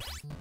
あ!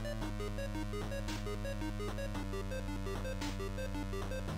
Thank you.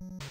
you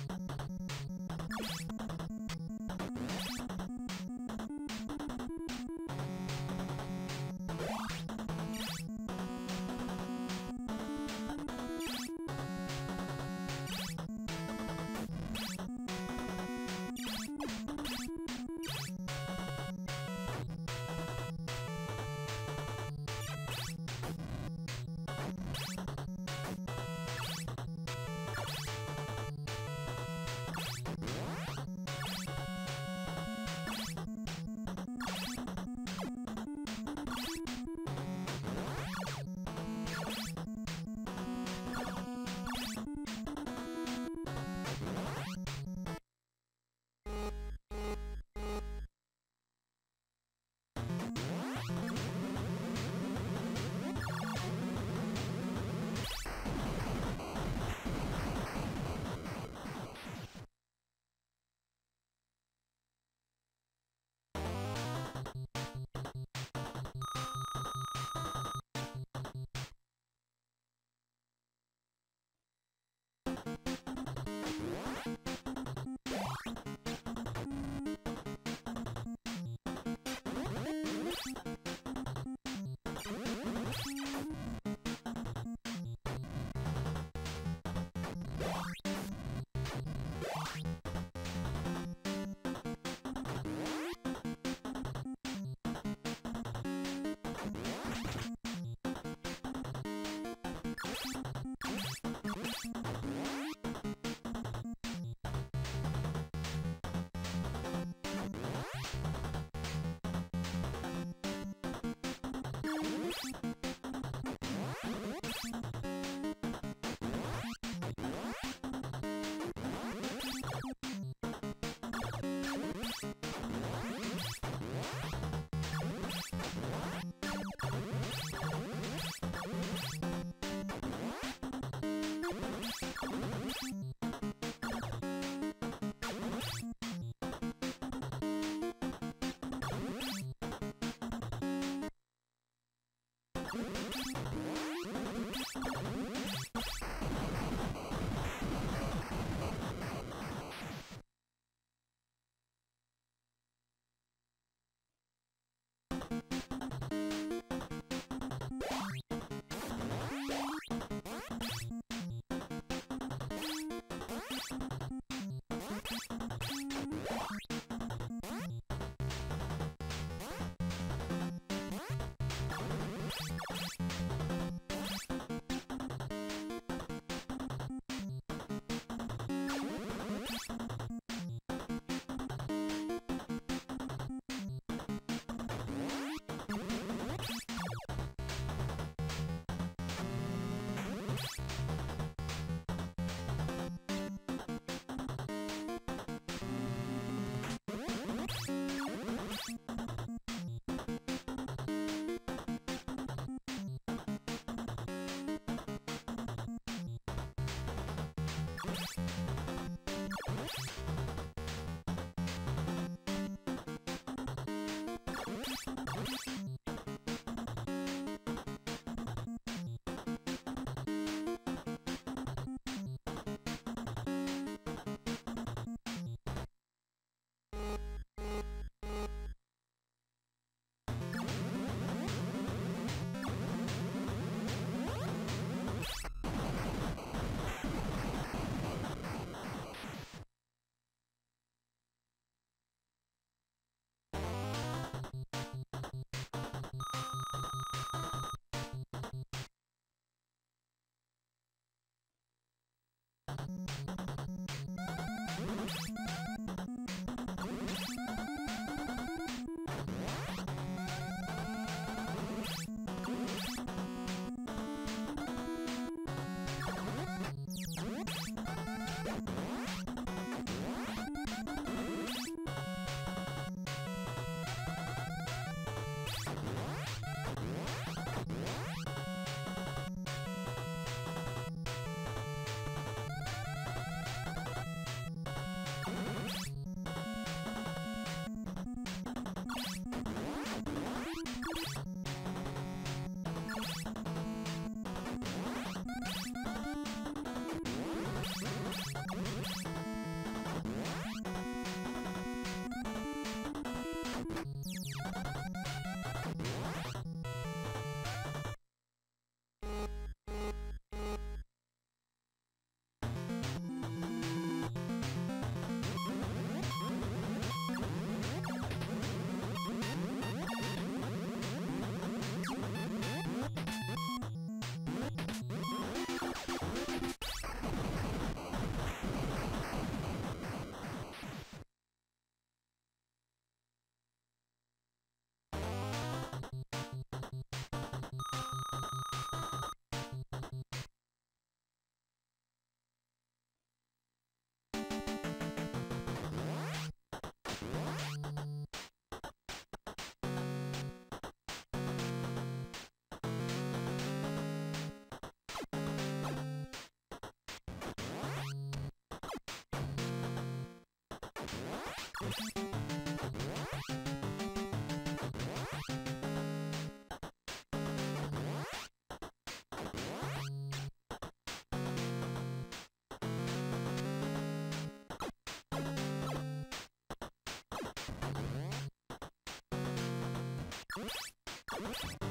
You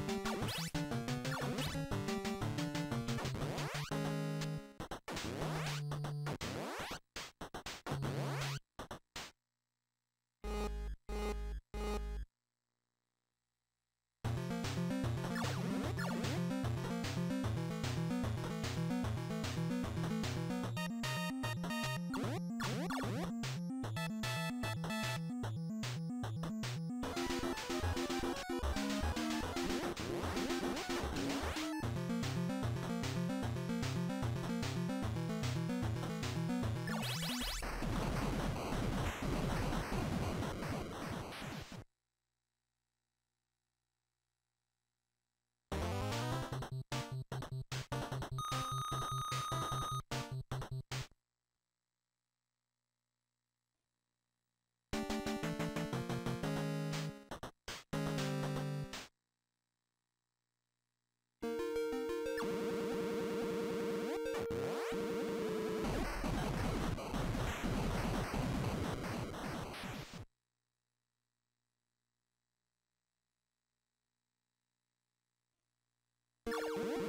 Mm-hmm.